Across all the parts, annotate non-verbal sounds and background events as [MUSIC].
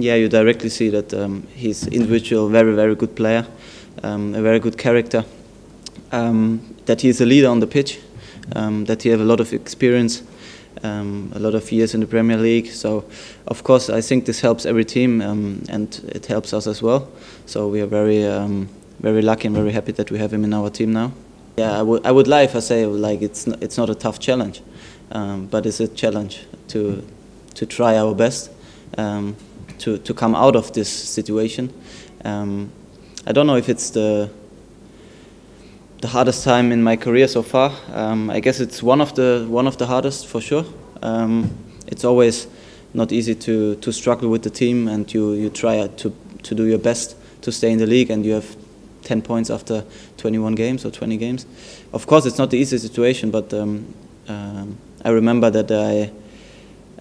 yeah, you directly see that um, he's individual, very very good player, um, a very good character. Um, that he is a leader on the pitch, um, that he have a lot of experience, um, a lot of years in the Premier League. So, of course, I think this helps every team, um, and it helps us as well. So we are very very lucky and very happy that we have him in our team now. Yeah, I would I would lie if I say like it's not, it's not a tough challenge, but it's a challenge to to try our best um, to to come out of this situation. Um, I don't know if it's the the hardest time in my career so far. Um, I guess it's one of the one of the hardest for sure. Um, it's always not easy to to struggle with the team, and you you try to to do your best to stay in the league, and you have 10 points after 21 games or 20 games. Of course, it's not the easy situation, but um, um I remember that I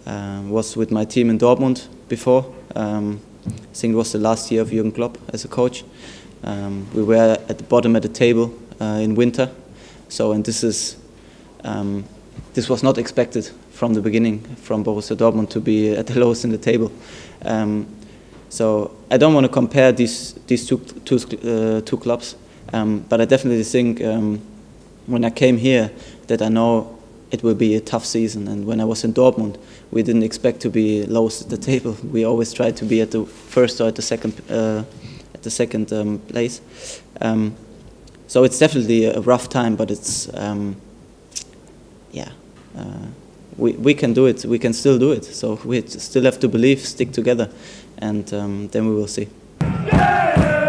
uh, was with my team in Dortmund before. Um, I think it was the last year of Jurgen Klopp as a coach. Um, we were at the bottom of the table uh, in winter. So, and this is um, this was not expected from the beginning from Borussia Dortmund to be at the [LAUGHS] lowest in the table. Um, so I don't want to compare these these two two, uh, two clubs, um, but I definitely think um, when I came here that I know it will be a tough season. And when I was in Dortmund, we didn't expect to be lowest at the [LAUGHS] table. We always tried to be at the first or at the second uh, at the second um, place. Um, so it's definitely a rough time, but it's um, yeah, uh, we we can do it. We can still do it. So we still have to believe, stick together, and um, then we will see. Yeah!